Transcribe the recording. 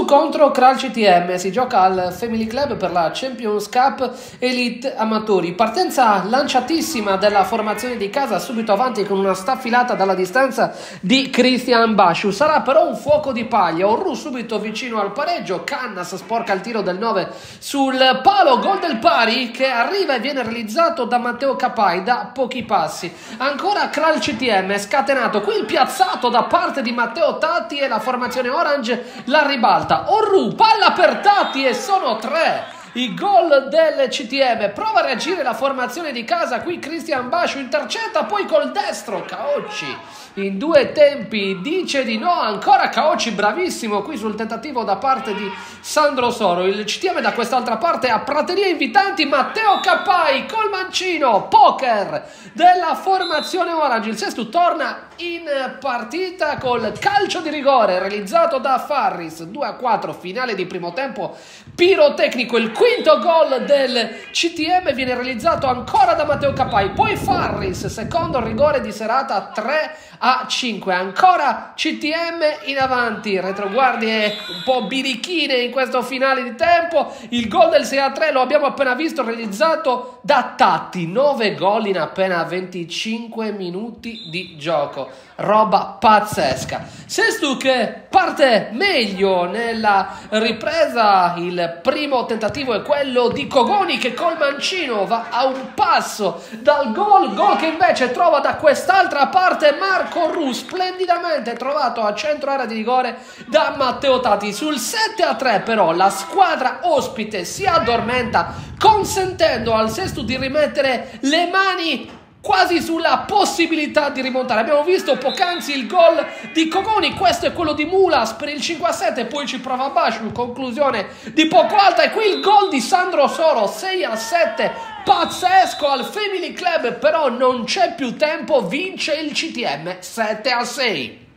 Sestu contro Kral CTM, si gioca al Family Club per la Champions Cup Elite Amatori. Partenza lanciatissima della formazione di casa, subito avanti con una staffilata dalla distanza di Christian Basciu. Sarà però un fuoco di paglia, Orru subito vicino al pareggio, Cannas sporca il tiro del 9 sul palo, gol del pari che arriva e viene realizzato da Matteo Capai da pochi passi. Ancora Kral CTM, scatenato, qui il piazzato da parte di Matteo Tatti e la formazione Orange la ribalta. Orru, palla per Tatti e sono tre i gol del CTM. Prova a reagire la formazione di casa. Qui Cristian Bascio intercetta, poi col destro. Caocci in due tempi dice di no. Ancora Caocci bravissimo qui sul tentativo da parte di Sandro Soro. Il CTM da quest'altra parte a prateria invitanti. Matteo Cappai col mancino. Poker della formazione Orange. Il Sestu torna in partita col calcio di rigore realizzato da Farris 2 a 4 finale di primo tempo pirotecnico il quinto gol del CTM viene realizzato ancora da Matteo Capai poi Farris secondo rigore di serata 3 a 5 ancora CTM in avanti. Retroguardie un po' birichine in questo finale di tempo. Il gol del 6 a 3 lo abbiamo appena visto realizzato da Tatti. 9 gol in appena 25 minuti di gioco. Roba pazzesca. Sestuk parte meglio nella ripresa, il primo tentativo è quello di Cogoni che col mancino va a un passo dal gol, gol che invece trova da quest'altra parte Marco Ru, splendidamente trovato a centro area di rigore da Matteo Tati. Sul 7 a 3 però la squadra ospite si addormenta consentendo al Sestu di rimettere le mani quasi sulla possibilità di rimontare. Abbiamo visto poc'anzi il gol di Cogoni, questo è quello di Mulas per il 5 a 7, poi ci prova Bashu, conclusione di poco alta e qui il gol di Sandro Soro 6 a 7, pazzesco al Family Club, però non c'è più tempo, vince il CTM 7 a 6.